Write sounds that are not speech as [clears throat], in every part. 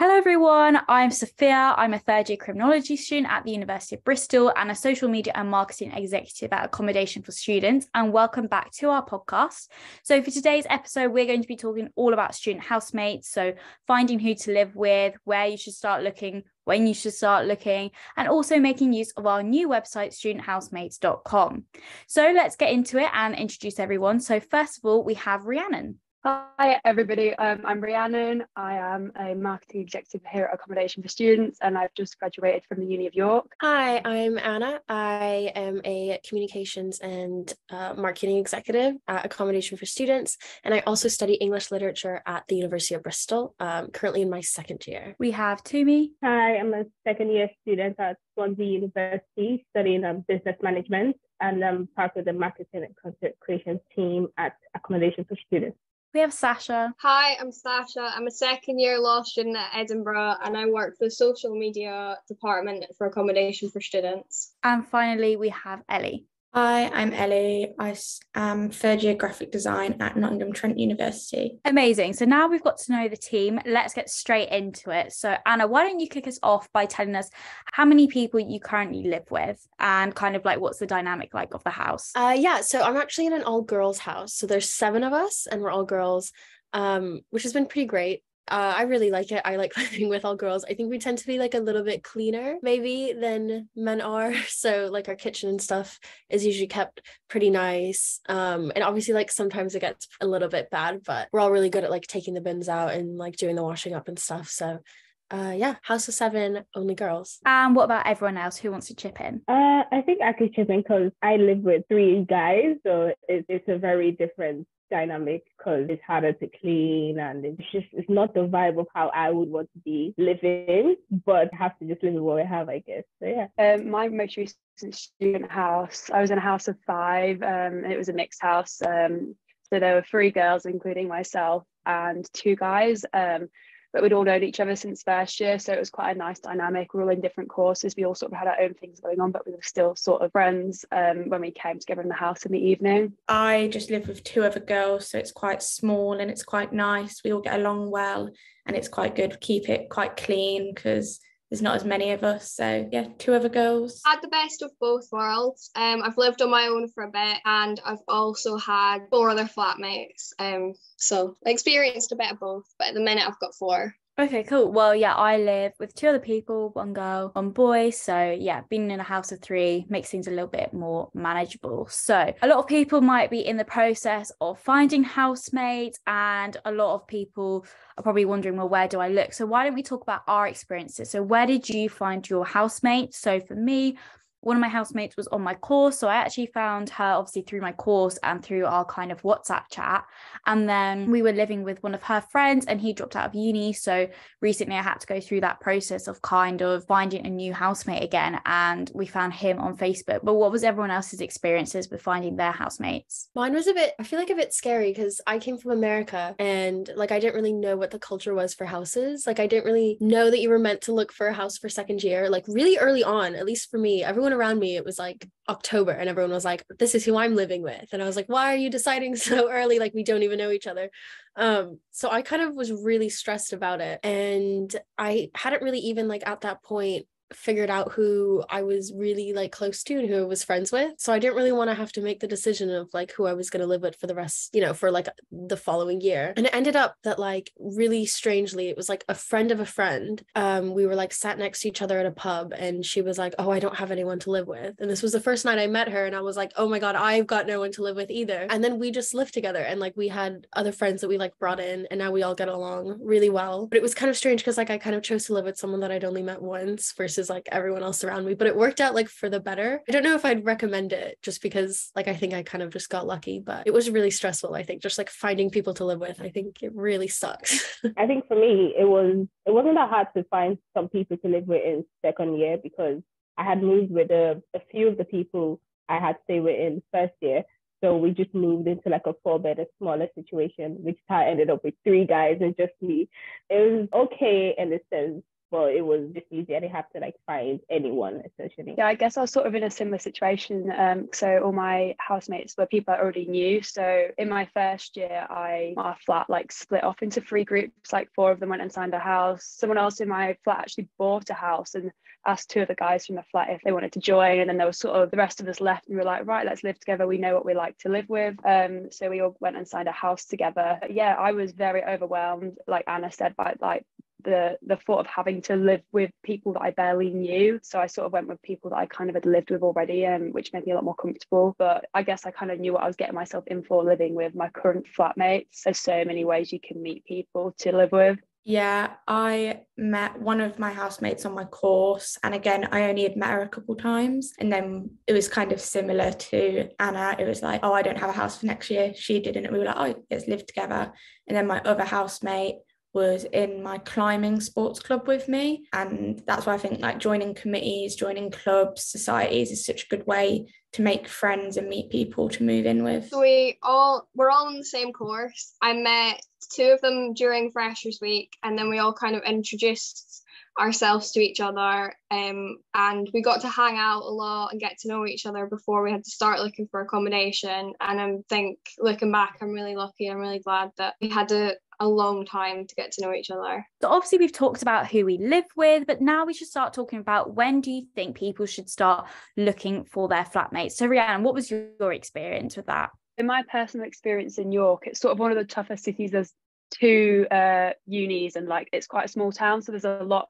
Hello, everyone. I'm Sophia. I'm a third year criminology student at the University of Bristol and a social media and marketing executive at Accommodation for Students. And welcome back to our podcast. So, for today's episode, we're going to be talking all about student housemates. So, finding who to live with, where you should start looking, when you should start looking, and also making use of our new website, studenthousemates.com. So, let's get into it and introduce everyone. So, first of all, we have Rhiannon. Hi everybody, um, I'm Rhiannon. I am a marketing executive here at Accommodation for Students and I've just graduated from the Uni of York. Hi, I'm Anna. I am a communications and uh, marketing executive at Accommodation for Students and I also study English literature at the University of Bristol, um, currently in my second year. We have Tumi. Hi, I'm a second year student at Swansea University studying um, business management and I'm part of the marketing and content creation team at Accommodation for Students. We have Sasha. Hi, I'm Sasha. I'm a second year law student at Edinburgh and I work for the social media department for accommodation for students. And finally, we have Ellie. Hi, I'm Ellie. I am third year graphic design at Nottingham Trent University. Amazing. So now we've got to know the team. Let's get straight into it. So, Anna, why don't you kick us off by telling us how many people you currently live with and kind of like what's the dynamic like of the house? Uh, yeah, so I'm actually in an all girls house. So there's seven of us and we're all girls, um, which has been pretty great uh, I really like it. I like [laughs] living with all girls. I think we tend to be like a little bit cleaner, maybe, than men are. [laughs] So, like, our kitchen and stuff is usually kept pretty nice. Um, and obviously, like, sometimes it gets a little bit bad, but we're all really good at like taking the bins out and like doing the washing up and stuff. So, uh, yeah, House of Seven, only girls. And what about everyone else who wants to chip in? Uh, I think I could chip in because I live with three guys, so it, it's a very different dynamic because it's harder to clean and it's just it's not the vibe of how I would want to be living, but I have to just live with what I have, I guess. So yeah. Um, my most recent student house, I was in a house of five. Um, it was a mixed house. Um, so there were three girls, including myself, and two guys. Um, but we'd all known each other since first year. So it was quite a nice dynamic. We are all in different courses. We all sort of had our own things going on, but we were still sort of friends um, when we came together in the house in the evening. I just live with two other girls. So it's quite small and it's quite nice. We all get along well and it's quite good. Keep it quite clean because there's not as many of us. So yeah, two other girls. I had the best of both worlds. Um, I've lived on my own for a bit, and I've also had four other flatmates. Um, so I experienced a bit of both, but at the minute I've got four. Okay, cool. Well, yeah, I live with two other people, one girl, one boy. So, yeah, being in a house of three makes things a little bit more manageable. So, a lot of people might be in the process of finding housemates, and a lot of people are probably wondering, well, where do I look? So, why don't we talk about our experiences? So, where did you find your housemate? So, for me, one of my housemates was on my course. So I actually found her obviously through my course and through our kind of WhatsApp chat. And then we were living with one of her friends and he dropped out of uni. So recently I had to go through that process of kind of finding a new housemate again. And we found him on Facebook. But what was everyone else's experiences with finding their housemates? Mine was a bit, I feel like a bit scary because I came from America and like I didn't really know what the culture was for houses. Like I didn't really know that you were meant to look for a house for second year, like really early on, at least for me. Everyone around me, it was like October, and everyone was like, "This is who I'm living with," and I was like, "Why are you deciding [laughs] so early? Like we don't even know each other." Um, so I kind of was really stressed about it, and I hadn't really even like at that point figured out who I was really like close to and who I was friends with. So I didn't really want to have to make the decision of like who I was going to live with for the rest, you know, for like the following year. And it ended up that like really strangely, it was like a friend of a friend. Um, we were like sat next to each other at a pub and she was like, Oh, I don't have anyone to live with. And this was the first night I met her and I was like, Oh my God, I've got no one to live with either. And then we just lived together and like we had other friends that we like brought in and now we all get along really well. But it was kind of strange because like I kind of chose to live with someone that I'd only met once versus versus like everyone else around me but it worked out like for the better. I don't know if i'd recommend it just because like i think i kind of just got lucky but it was really stressful i think just like finding people to live with. I think it really sucks. [laughs] I think for me it was it wasn't that hard to find some people to live with in second year because i had moved with a, a few of the people i had stayed with in first year. So we just moved into like a four bed, a smaller situation, which I ended up with three guys and just me. It was okay in a sense but it was just easy. I didn't have to like find anyone essentially. Yeah, I guess I was sort of in a similar situation. Um, so all my housemates were people I already knew. So in my first year, I our flat like split off into three groups. Like four of them went and signed a house. Someone else in my flat actually bought a house and asked two of the guys from the flat if they wanted to join. And then there was sort of the rest of us left and we were like, right, let's live together. We know what we like to live with. Um, so we all went and signed a house together. But yeah, I was very overwhelmed, like Anna said, by like the the thought of having to live with people that I barely knew. So I sort of went with people that I kind of had lived with already, um, which made me a lot more comfortable. But I guess I kind of knew what I was getting myself in for living with my current flatmates. There's so many ways you can meet people to live with. Yeah, I met one of my housemates on my course. And again, I only had met her a couple times. And then it was kind of similar to Anna. It was like, oh, I don't have a house for next year. She didn't. And we were like, oh, let's live together. And then my other housemate was in my climbing sports club with me. And that's why I think like joining committees, joining clubs, societies is such a good way to make friends and meet people to move in with. So we all we're all in the same course. I met two of them during freshers week and then we all kind of introduced ourselves to each other um, and we got to hang out a lot and get to know each other before we had to start looking for accommodation and i think looking back i'm really lucky i'm really glad that we had a, a long time to get to know each other so obviously we've talked about who we live with but now we should start talking about when do you think people should start looking for their flatmates so Rhiannon what was your, your experience with that in my personal experience in York, it's sort of one of the toughest cities. There's two uh, unis, and like it's quite a small town, so there's a lot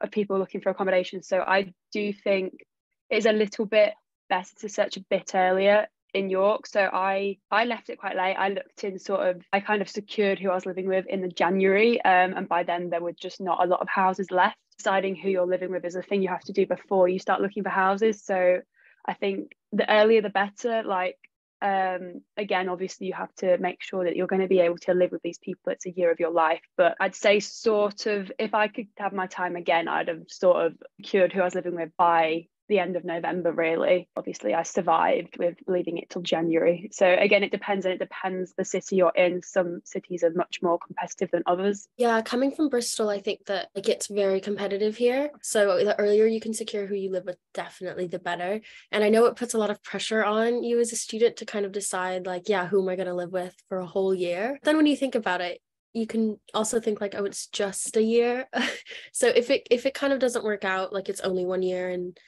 of people looking for accommodation. So I do think it's a little bit better to search a bit earlier in York. So I I left it quite late. I looked in sort of I kind of secured who I was living with in the January, um, and by then there were just not a lot of houses left. Deciding who you're living with is a thing you have to do before you start looking for houses. So I think the earlier the better. Like um, again, obviously, you have to make sure that you're going to be able to live with these people. It's a year of your life. But I'd say, sort of, if I could have my time again, I'd have sort of cured who I was living with by the end of November, really. Obviously, I survived with leaving it till January. So, again, it depends, and it depends the city you're in. Some cities are much more competitive than others. Yeah, coming from Bristol, I think that it gets very competitive here. So, the earlier you can secure who you live with, definitely the better. And I know it puts a lot of pressure on you as a student to kind of decide, like, yeah, who am I going to live with for a whole year? Then, when you think about it, you can also think like oh it's just a year [laughs] so if it if it kind of doesn't work out like it's only one year and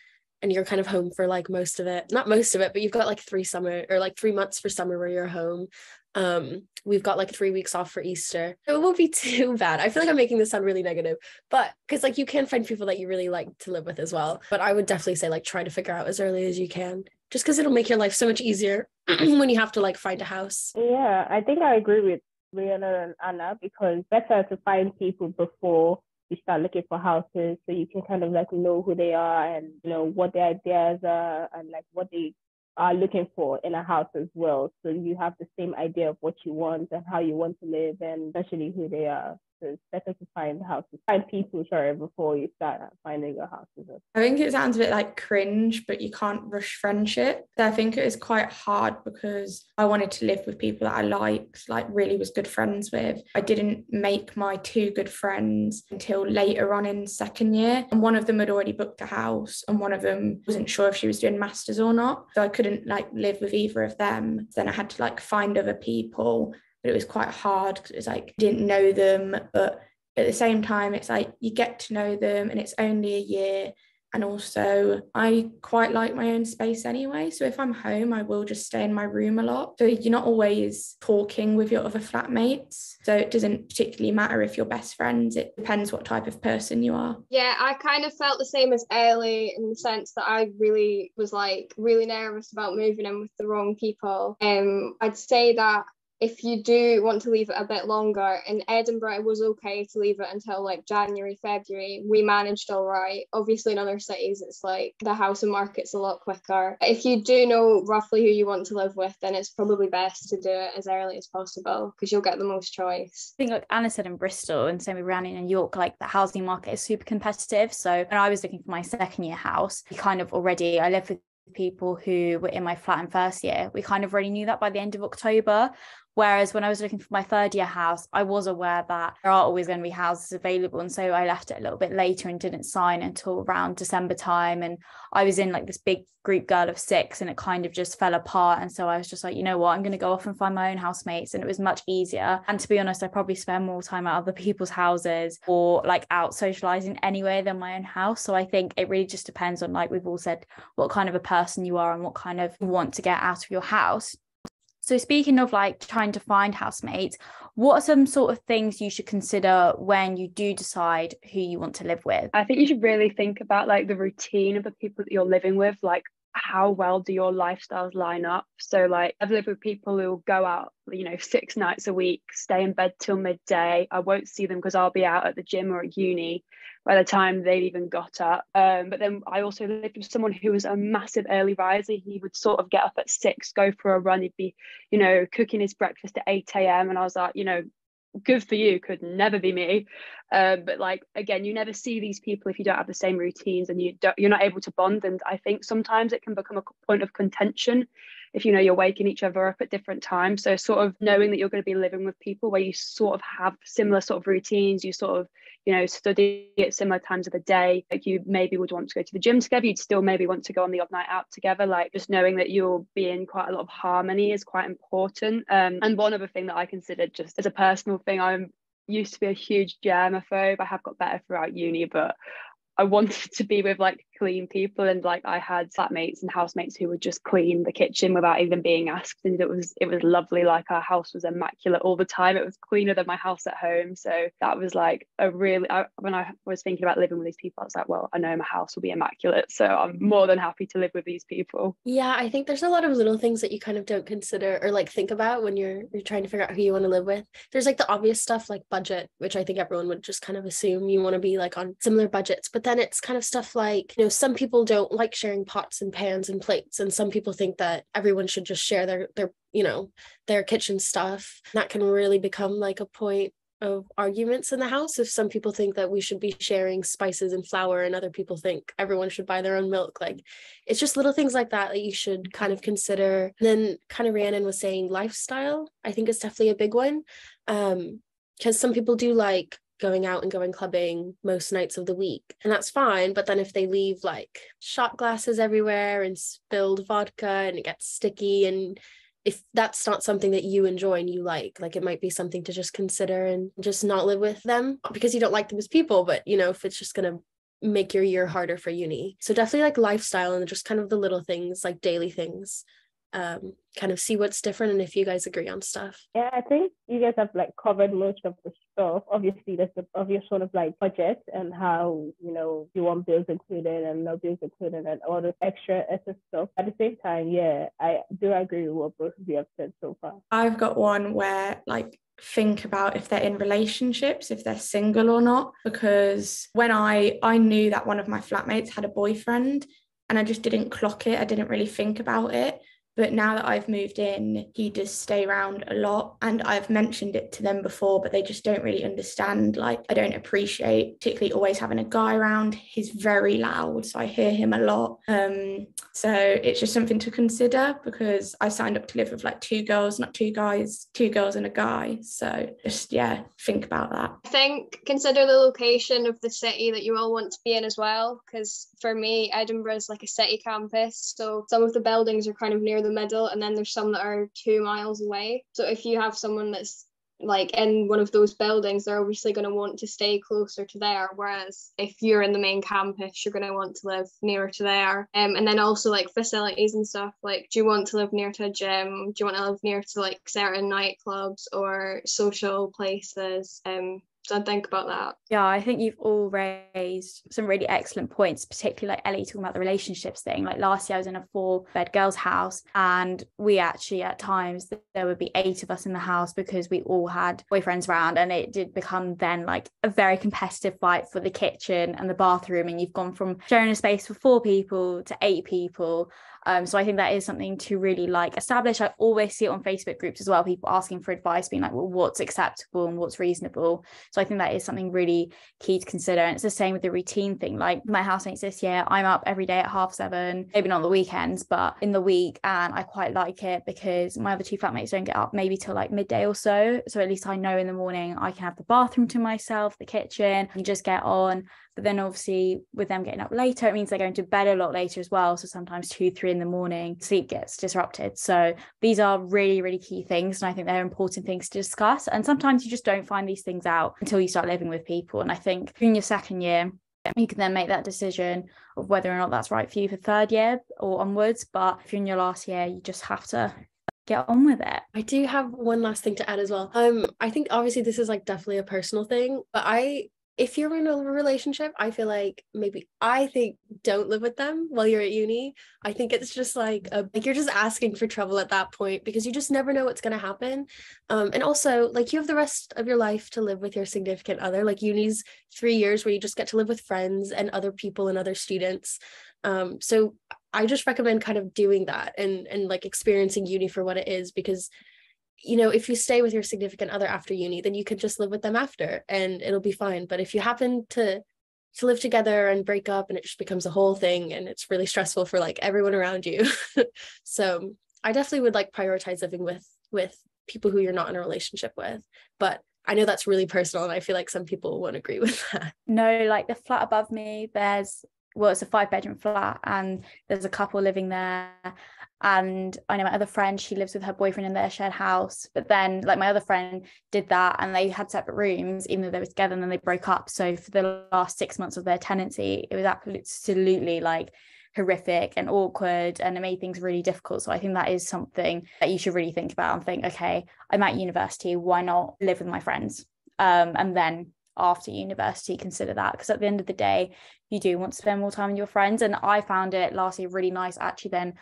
and you're kind of home for like most of it. Not most of it but you've got like three summer or like three months for summer where you're home. Um we've got like three weeks off for easter. It won't be [laughs] too bad. I feel like i'm making this sound really negative but because like you can find people that you really like to live with as well. But i would definitely say like try to figure out as early as you can just because it'll make your life so much easier [clears throat] when you have to like find a house. Yeah i think i agree with Rhiannon and Anna because better to find people before you start looking for houses so you can kind of like know who they are and you know what their ideas are and like what they are looking for in a house as well. So you have the same idea of what you want and how you want to live and especially who they are. So it's better to find houses, find people, sorry, before you start finding a house. I think it sounds a bit like cringe, but you can't rush friendship. I think it is quite hard because I wanted to live with people that I liked, like really was good friends with. I didn't make my two good friends until later on in second year. And one of them had already booked a house and one of them wasn't sure if she was doing masters or not. So I couldn't like live with either of them. Then I had to like find other people but it was quite hard because it was like didn't know them but at the same time it's like you get to know them and it's only a year. And also I quite like my own space anyway. So if I'm home I will just stay in my room a lot. So you're not always talking with your other flatmates. So it doesn't particularly matter if you're best friends. It depends what type of person you are. Yeah I kind of felt the same as Ellie in the sense that I really was like really nervous about moving in with the wrong people. Um I'd say that if you do want to leave it a bit longer in edinburgh it was okay to leave it until like january february. We managed all right. Obviously in other cities it's like the housing market's a lot quicker. If you do know roughly who you want to live with then it's probably best to do it as early as possible because you'll get the most choice. I think like anna said in bristol and same with in york like the housing market is super competitive. So when i was looking for my second year house we kind of already i lived with people who were in my flat in first year. We kind of already knew that by the end of october Whereas when I was looking for my third year house, I was aware that there are always going to be houses available. And so I left it a little bit later and didn't sign until around December time. And I was in like this big group girl of six and it kind of just fell apart. And so I was just like, you know what, I'm going to go off and find my own housemates. And it was much easier. And to be honest, I probably spend more time at other people's houses or like out socializing anyway than my own house. So I think it really just depends on, like we've all said, what kind of a person you are and what kind of want to get out of your house. So, speaking of like trying to find housemates, what are some sort of things you should consider when you do decide who you want to live with? I think you should really think about like the routine of the people that you're living with, like how well do your lifestyles line up? So, like, I've lived with people who go out, you know, six nights a week, stay in bed till midday. I won't see them because I'll be out at the gym or at uni by the time they'd even got up. Um, but then I also lived with someone who was a massive early riser. He would sort of get up at six, go for a run. He'd be, you know, cooking his breakfast at 8 a.m. And I was like, you know, good for you could never be me. Um, but like again you never see these people if you don't have the same routines and you don't you're not able to bond. And i think sometimes it can become a point of contention if you know you're waking each other up at different times. So sort of knowing that you're going to be living with people where you sort of have similar sort of routines you sort of you know study at similar times of the day like you maybe would want to go to the gym together you'd still maybe want to go on the odd night out together. Like just knowing that you'll be in quite a lot of harmony is quite important. Um, and one other thing that i considered just as a personal thing i'm used to be a huge germaphobe. I have got better throughout uni but I wanted to be with like clean people and like I had flatmates and housemates who would just clean the kitchen without even being asked and it was it was lovely like our house was immaculate all the time. It was cleaner than my house at home so that was like a really I, when I was thinking about living with these people I was like well I know my house will be immaculate so I'm more than happy to live with these people. Yeah I think there's a lot of little things that you kind of don't consider or like think about when you're you're trying to figure out who you want to live with. There's like the obvious stuff like budget which I think everyone would just kind of assume you want to be like on similar budgets but then it's kind of stuff like you know some people don't like sharing pots and pans and plates and some people think that everyone should just share their their you know their kitchen stuff. That can really become like a point of arguments in the house. If some people think that we should be sharing spices and flour and other people think everyone should buy their own milk like it's just little things like that that you should kind of consider. And then kind of Rhiannon was saying lifestyle I think is definitely a big one. Um because some people do like going out and going clubbing most nights of the week. And that's fine. But then if they leave like shot glasses everywhere and spilled vodka and it gets sticky and if that's not something that you enjoy and you like, like it might be something to just consider and just not live with them because you don't like them as people, but you know, if it's just gonna make your year harder for uni. So definitely like lifestyle and just kind of the little things, like daily things um, kind of see what's different and if you guys agree on stuff. Yeah, I think you guys have like covered most of the stuff. Obviously, there's the obvious sort of like budget and how you know you want bills included and no bills included and all the extra extra stuff. At the same time, yeah, I do agree with what both of you have said so far. I've got one where like think about if they're in relationships if they're single or not because when i i knew that one of my flatmates had a boyfriend and i just didn't clock it i didn't really think about it but now that I've moved in, he does stay around a lot. And I've mentioned it to them before, but they just don't really understand. Like, I don't appreciate particularly always having a guy around. He's very loud, so I hear him a lot. Um, so it's just something to consider because I signed up to live with like two girls, not two guys, two girls and a guy. So just, yeah, think about that. I think consider the location of the city that you all want to be in as well. Because for me, Edinburgh is like a city campus. So some of the buildings are kind of near the middle and then there's some that are two miles away. So if you have someone that's like in one of those buildings they're obviously going to want to stay closer to there whereas if you're in the main campus you're going to want to live nearer to there. Um, and then also like facilities and stuff like do you want to live near to a gym? Do you want to live near to like certain nightclubs or social places? Um so think about that. Yeah, I think you've all raised some really excellent points, particularly like Ellie talking about the relationships thing. Like last year, I was in a four bed girls' house, and we actually at times there would be eight of us in the house because we all had boyfriends around, and it did become then like a very competitive fight for the kitchen and the bathroom. And you've gone from sharing a space for four people to eight people Um, so I think that is something to really like establish. I always see it on Facebook groups as well, people asking for advice, being like, well, what's acceptable and what's reasonable. So I think that is something really key to consider. And it's the same with the routine thing. Like my housemates this year, I'm up every day at half seven, maybe not on the weekends, but in the week. And I quite like it because my other two flatmates don't get up maybe till like midday or so. So at least I know in the morning I can have the bathroom to myself, the kitchen, and just get on. But then obviously with them getting up later, it means they're going to bed a lot later as well. So sometimes two, three in the morning, sleep gets disrupted. So these are really, really key things. And I think they're important things to discuss. And sometimes you just don't find these things out until you start living with people. And I think in your second year, you can then make that decision of whether or not that's right for you for third year or onwards. But if you're in your last year, you just have to get on with it. I do have one last thing to add as well. Um, I think obviously this is like definitely a personal thing, but I if you're in a relationship, I feel like maybe I think don't live with them while you're at uni. I think it's just like a, like you're just asking for trouble at that point because you just never know what's going to happen. Um, and also like you have the rest of your life to live with your significant other. Like uni's three years where you just get to live with friends and other people and other students. Um, so I just recommend kind of doing that and and like experiencing uni for what it is because you know if you stay with your significant other after uni then you could just live with them after and it'll be fine. But if you happen to to live together and break up and it just becomes a whole thing and it's really stressful for like everyone around you. [laughs] So i definitely would like prioritize living with with people who you're not in a relationship with. But i know that's really personal and i feel like some people won't agree [laughs] with that. No like the flat above me there's well it's a five bedroom flat and there's a couple living there. And I know my other friend she lives with her boyfriend in their shared house but then like my other friend did that and they had separate rooms even though they were together and then they broke up. So for the last six months of their tenancy it was absolutely like horrific and awkward and it made things really difficult. So I think that is something that you should really think about and think okay I'm at university why not live with my friends? Um, and then after university consider that because at the end of the day you do want to spend more time with your friends and I found it lastly really nice actually then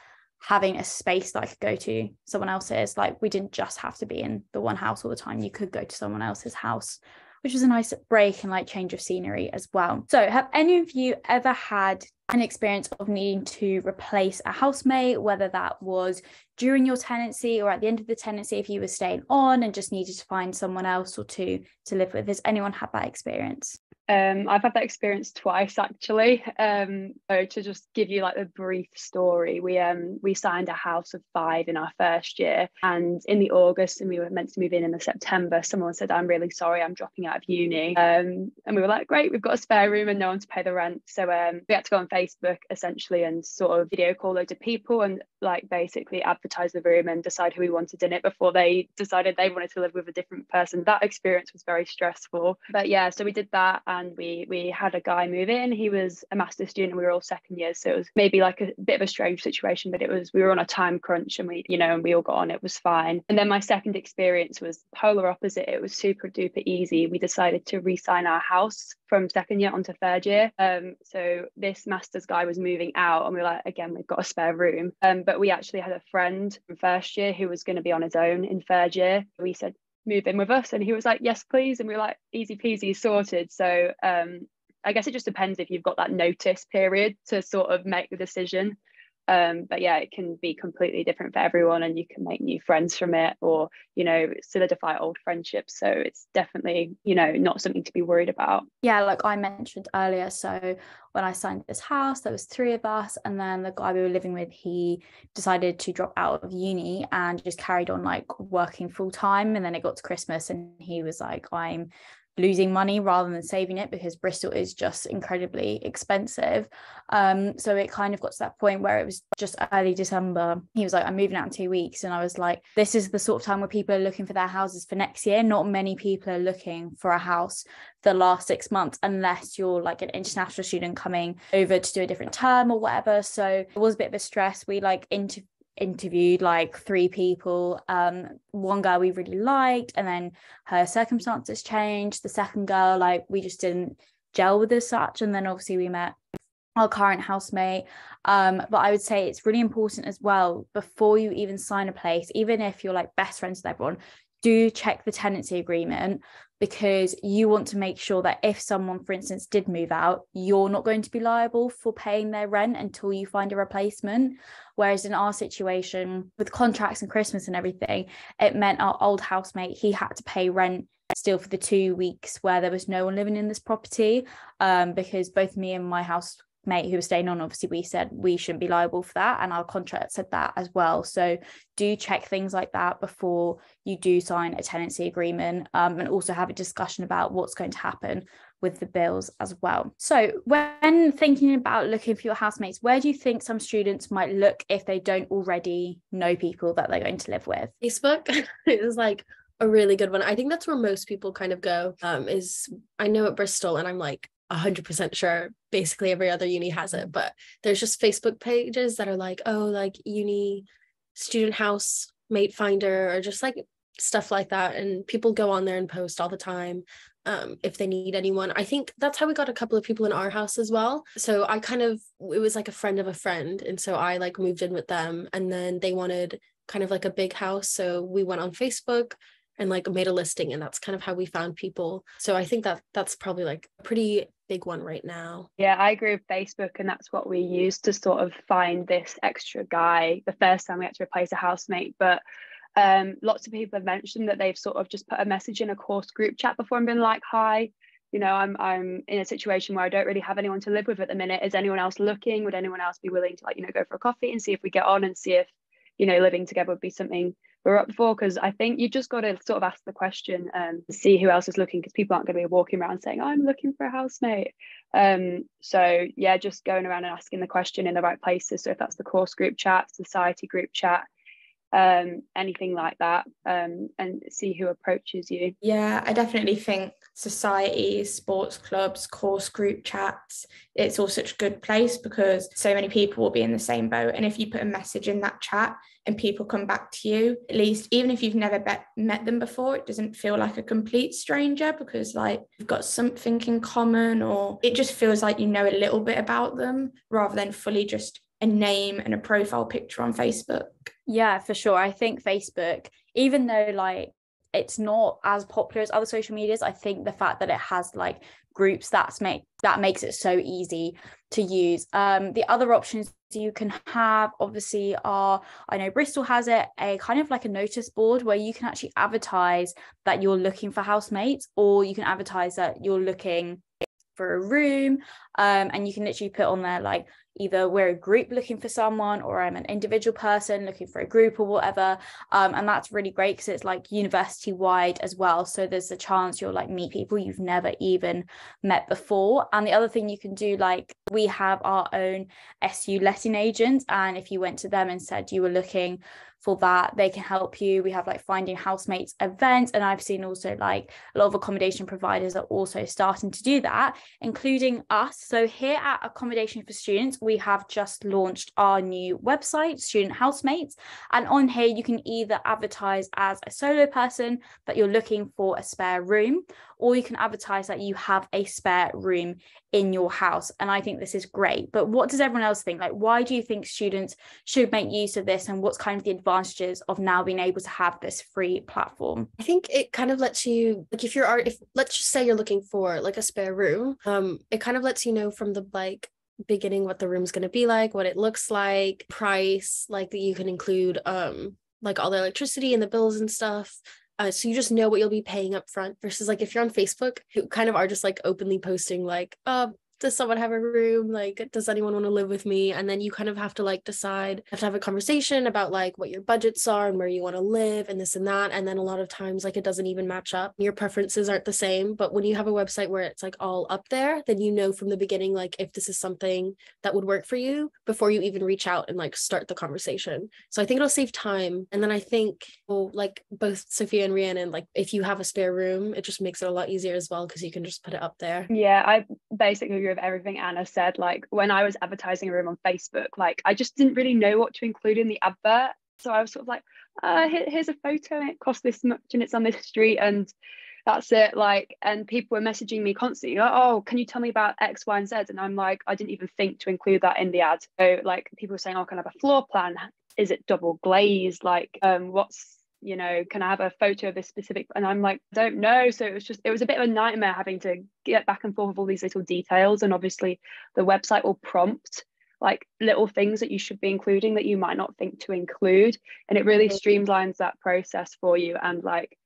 having a space that I could go to someone else's. Like we didn't just have to be in the one house all the time. You could go to someone else's house, which was a nice break and like change of scenery as well. So have any of you ever had an experience of needing to replace a housemate, whether that was during your tenancy or at the end of the tenancy if you were staying on and just needed to find someone else or two to live with? Has anyone had that experience? Um, I've had that experience twice actually. Um, so to just give you like a brief story, we um we signed a house of five in our first year, and in the August, and we were meant to move in in the September. Someone said, "I'm really sorry, I'm dropping out of uni," um, and we were like, "Great, we've got a spare room and no one to pay the rent." So um, we had to go on Facebook essentially and sort of video call loads of people and like basically advertise the room and decide who we wanted in it before they decided they wanted to live with a different person. That experience was very stressful, but yeah, so we did that and we we had a guy move in. He was a master's student. We were all second years, so it was maybe like a bit of a strange situation, but it was we were on a time crunch and we you know and we all got on. It was fine. And then my second experience was polar opposite. It was super duper easy. We decided to re-sign our house from second year onto third year. Um, so this master's guy was moving out, and we were like, again, we've got a spare room. Um, but we actually had a friend from first year who was going to be on his own in third year. We said, move in with us. And he was like yes please. And we were like easy peasy sorted. So um i guess it just depends if you've got that notice period to sort of make the decision um, but yeah it can be completely different for everyone and you can make new friends from it or you know solidify old friendships. So it's definitely you know not something to be worried about. Yeah like i mentioned earlier so when i signed this house there was three of us and then the guy we were living with he decided to drop out of uni and just carried on like working full time and then it got to christmas and he was like i'm losing money rather than saving it because Bristol is just incredibly expensive. Um, so it kind of got to that point where it was just early December. He was like, I'm moving out in two weeks. And I was like, this is the sort of time where people are looking for their houses for next year. Not many people are looking for a house the last six months unless you're like an international student coming over to do a different term or whatever. So it was a bit of a stress. We like inter- interviewed like three people. Um one girl we really liked and then her circumstances changed. The second girl like we just didn't gel with as such and then obviously we met our current housemate. Um but i would say it's really important as well before you even sign a place even if you're like best friends with everyone do check the tenancy agreement because you want to make sure that if someone, for instance, did move out, you're not going to be liable for paying their rent until you find a replacement. Whereas in our situation with contracts and Christmas and everything, it meant our old housemate, he had to pay rent still for the two weeks where there was no one living in this property um, because both me and my house mate who was staying on obviously we said we shouldn't be liable for that and our contract said that as well so do check things like that before you do sign a tenancy agreement um, and also have a discussion about what's going to happen with the bills as well so when thinking about looking for your housemates where do you think some students might look if they don't already know people that they're going to live with facebook [laughs] is like a really good one. I think that's where most people kind of go. Um, is I know at Bristol, and I'm like 100% sure basically every other uni has it, but there's just Facebook pages that are like, oh, like uni student house mate finder, or just like stuff like that. And people go on there and post all the time um, if they need anyone. I think that's how we got a couple of people in our house as well. So I kind of, it was like a friend of a friend. And so I like moved in with them, and then they wanted kind of like a big house. So we went on Facebook and like made a listing and that's kind of how we found people so i think that that's probably like a pretty big one right now. Yeah i agree with facebook and that's what we used to sort of find this extra guy the first time we had to replace a housemate but um, lots of people have mentioned that they've sort of just put a message in a course group chat before and been like hi you know i'm i'm in a situation where i don't really have anyone to live with at the minute. Is anyone else looking? Would anyone else be willing to like you know go for a coffee and see if we get on and see if you know living together would be something we're up for because I think you just got to sort of ask the question um, to see who else is looking because people aren't going to be walking around saying I'm looking for a housemate. Um, so yeah, just going around and asking the question in the right places. So if that's the course group chat, society group chat, um, anything like that, um, and see who approaches you. Yeah, I definitely think societies, sports clubs, course group chats, it's all such a good place because so many people will be in the same boat. And if you put a message in that chat and people come back to you, at least even if you've never bet, met them before, it doesn't feel like a complete stranger because like you've got something in common or it just feels like you know a little bit about them rather than fully just a name and a profile picture on Facebook. Yeah, for sure. I think Facebook, even though like it's not as popular as other social medias, I think the fact that it has like groups that's make that makes it so easy to use. Um, the other options you can have obviously are I know Bristol has it a kind of like a notice board where you can actually advertise that you're looking for housemates or you can advertise that you're looking for a room um, and you can literally put on there like either we're a group looking for someone or I'm an individual person looking for a group or whatever. Um, and that's really great because it's like university wide as well. So there's a chance you'll like meet people you've never even met before. And the other thing you can do, like we have our own SU letting agent. And if you went to them and said you were looking for that. They can help you. We have like finding housemates events and i've seen also like a lot of accommodation providers are also starting to do that including us. So here at accommodation for students we have just launched our new website student housemates. And on here you can either advertise as a solo person that you're looking for a spare room or you can advertise that you have a spare room in your house and i think this is great. But what does everyone else think? Like why do you think students should make use of this and what's kind of the advantages of now being able to have this free platform? I think it kind of lets you like if you're if let's just say you're looking for like a spare room um it kind of lets you know from the like beginning what the room's going to be like what it looks like price like that you can include um like all the electricity and the bills and stuff uh, so you just know what you'll be paying up front versus like if you're on Facebook, who kind of are just like openly posting like, uh, does someone have a room? Like does anyone want to live with me? And then you kind of have to like decide have to have a conversation about like what your budgets are and where you want to live and this and that. And then a lot of times like it doesn't even match up. Your preferences aren't the same. But when you have a website where it's like all up there then you know from the beginning like if this is something that would work for you before you even reach out and like start the conversation. So i think it'll save time. And then i think well like both sophia and rhiannon like if you have a spare room it just makes it a lot easier as well because you can just put it up there. Yeah i basically agree of everything Anna said. Like when I was advertising a room on Facebook, like I just didn't really know what to include in the advert. So I was sort of like, uh, here, here's a photo and it costs this much and it's on this street and that's it. Like, and people were messaging me constantly, like, oh, can you tell me about X, Y, and Z? And I'm like, I didn't even think to include that in the ad. So like people were saying, oh, can I have a floor plan? Is it double glazed? Like, um, what's you know can i have a photo of this specific and i'm like I don't know. So it was just it was a bit of a nightmare having to get back and forth with all these little details. And obviously the website will prompt like little things that you should be including that you might not think to include. And it really mm-hmm. streamlines that process for you. And like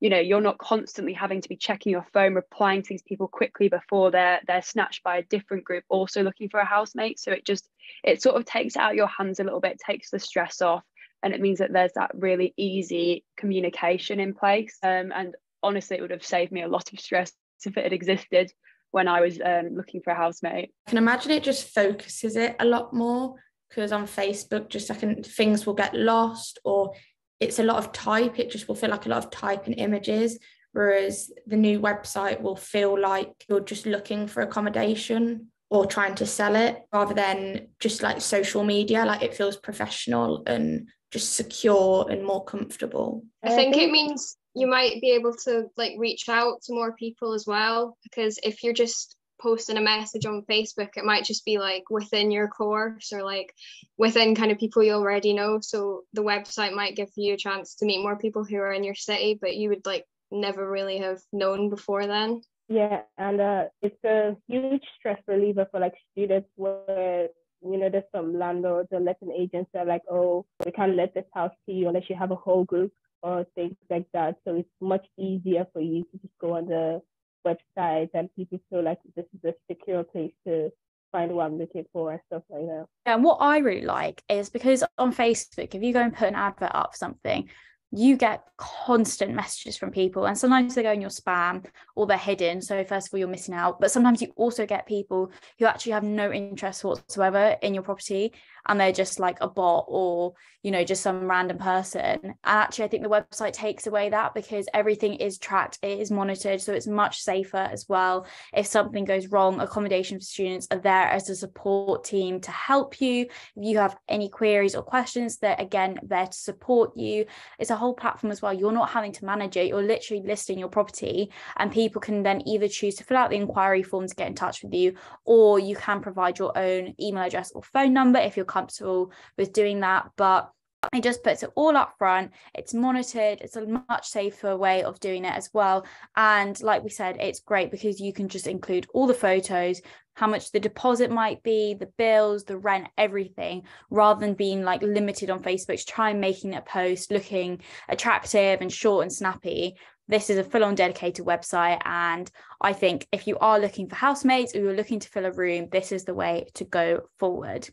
you know you're not constantly having to be checking your phone replying to these people quickly before they're they're snatched by a different group also looking for a housemate. So it just it sort of takes out your hands a little bit takes the stress off and it means that there's that really easy communication in place um, and honestly it would have saved me a lot of stress if it had existed when I was um, looking for a housemate. I can imagine it just focuses it a lot more because on Facebook, just second things will get lost or it's a lot of type. It just will feel like a lot of type and images. Whereas the new website will feel like you're just looking for accommodation or trying to sell it rather than just like social media. Like it feels professional and just secure and more comfortable. I think it means you might be able to like reach out to more people as well because if you're just posting a message on Facebook, it might just be like within your course or like within kind of people you already know. So the website might give you a chance to meet more people who are in your city, but you would like never really have known before then. Yeah, and uh, it's a huge stress reliever for like students where you know there's some landlords or letting agents that are like, oh, we can't let this house to you unless you have a whole group or things like that. So it's much easier for you to just go on the website and people feel like this is a secure place to find what I'm looking for and stuff like that. And what I really like is because on Facebook, if you go and put an advert up for something, you get constant messages from people and sometimes they go in your spam or they're hidden. So first of all you're missing out but sometimes you also get people who actually have no interest whatsoever in your property and they're just like a bot or you know just some random person. And actually i think the website takes away that because everything is tracked it is monitored so it's much safer as well. If something goes wrong accommodation for students are there as a support team to help you. If you have any queries or questions they're again there to support you. It's a whole platform as well. You're not having to manage it. You're literally listing your property and people can then either choose to fill out the inquiry form to get in touch with you or you can provide your own email address or phone number if you're comfortable with doing that. But it just puts it all up front it's monitored it's a much safer way of doing it as well and like we said it's great because you can just include all the photos how much the deposit might be the bills the rent everything rather than being like limited on facebook to try making a post looking attractive and short and snappy this is a full on dedicated website. And I think if you are looking for housemates or you're looking to fill a room, this is the way to go forward.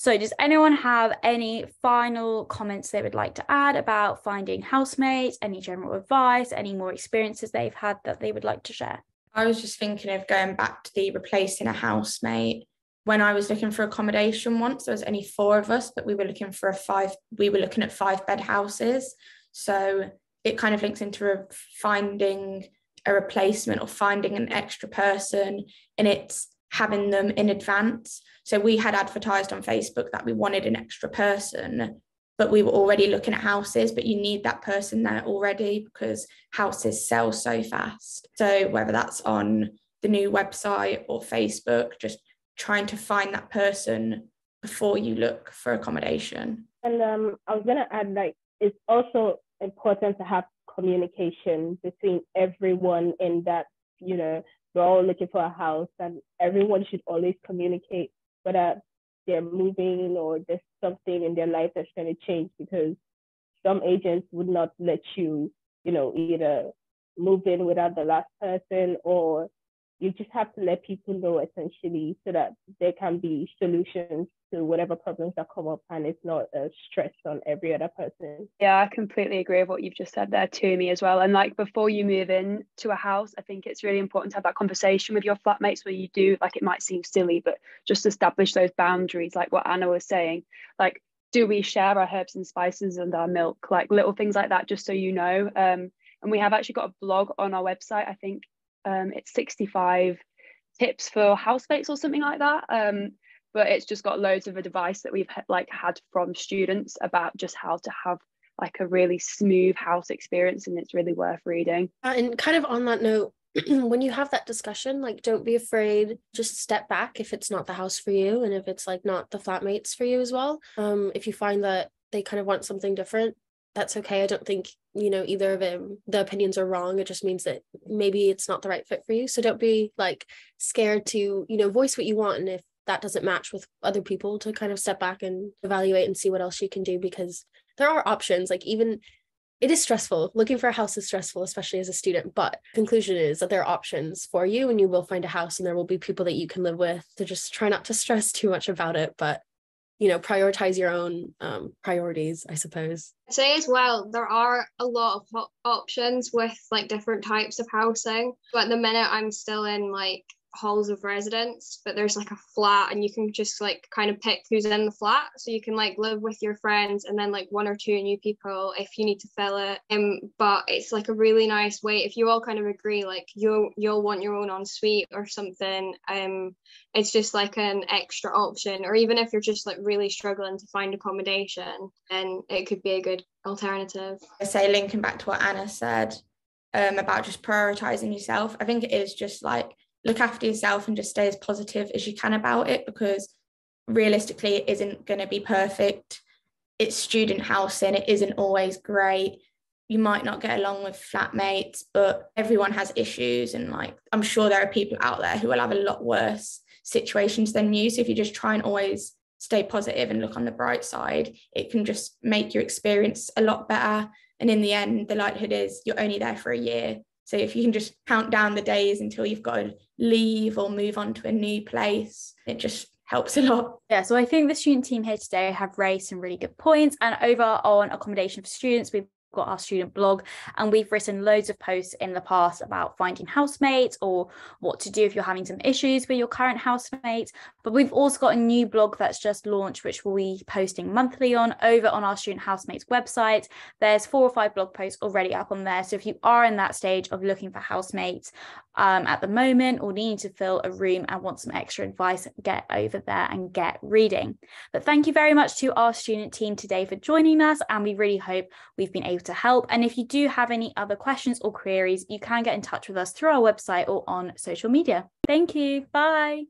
So, does anyone have any final comments they would like to add about finding housemates, any general advice, any more experiences they've had that they would like to share? I was just thinking of going back to the replacing a housemate. When I was looking for accommodation once, there was only four of us, but we were looking for a five, we were looking at five bed houses. So it kind of links into finding a replacement or finding an extra person and it's having them in advance. So we had advertised on Facebook that we wanted an extra person, but we were already looking at houses, but you need that person there already because houses sell so fast. So whether that's on the new website or Facebook, just trying to find that person before you look for accommodation. And um, I was gonna add like it's also important to have communication between everyone in that, you know, we're all looking for a house and everyone should always communicate whether they're moving or there's something in their life that's going to change because some agents would not let you, you know, either move in without the last person or you just have to let people know essentially so that there can be solutions to whatever problems that come up and it's not a stress on every other person. Yeah, I completely agree with what you've just said there Tumi as well. And like before you move in to a house, I think it's really important to have that conversation with your flatmates where you do like it might seem silly, but just establish those boundaries, like what Anna was saying. Like, do we share our herbs and spices and our milk? Like little things like that, just so you know. Um, and we have actually got a blog on our website. I think um, it's 65 tips for housemates or something like that. Um, but it's just got loads of advice that we've like had from students about just how to have like a really smooth house experience and it's really worth reading. And kind of on that note, [clears throat] when you have that discussion, like don't be afraid, just step back if it's not the house for you and if it's like not the flatmates for you as well. Um, if you find that they kind of want something different, that's okay. I don't think, you know, either of them, the opinions are wrong. It just means that maybe it's not the right fit for you. So don't be like scared to, you know, voice what you want. And if that doesn't match with other people, to kind of step back and evaluate and see what else you can do because there are options. Like even it is stressful. Looking for a house is stressful, especially as a student. But conclusion is that there are options for you and you will find a house and there will be people that you can live with. So just try not to [laughs] stress too much about it. But you know prioritize your own um, priorities i suppose. I'd say as well there are a lot of op- options with like different types of housing but the minute i'm still in like halls of residence but there's like a flat and you can just like kind of pick who's in the flat. So you can like live with your friends and then like one or two new people if you need to fill it. Um but it's like a really nice way if you all kind of agree like you'll you'll want your own ensuite or something um it's just like an extra option. Or even if you're just like really struggling to find accommodation then it could be a good alternative. I say linking back to what Anna said um, about just prioritizing yourself I think it is just like look after yourself and just stay as positive as you can about it because realistically it isn't going to be perfect. It's student housing it isn't always great. You might not get along with flatmates but everyone has issues and like i'm sure there are people out there who will have a lot worse situations than you. So if you just try and always stay positive and look on the bright side it can just make your experience a lot better. And in the end the likelihood is you're only there for a year so if you can just count down the days until you've got to leave or move on to a new place, it just helps a lot. Yeah, so I think the student team here today have raised some really good points. And over on accommodation for students, we've got our student blog and we've written loads of posts in the past about finding housemates or what to do if you're having some issues with your current housemate but we've also got a new blog that's just launched which we'll be posting monthly on over on our student housemates website. There's four or five blog posts already up on there. So if you are in that stage of looking for housemates um, at the moment or needing to fill a room and want some extra advice get over there and get reading. But thank you very much to our student team today for joining us and we really hope we've been able to help. And if you do have any other questions or queries, you can get in touch with us through our website or on social media. Thank you. Bye.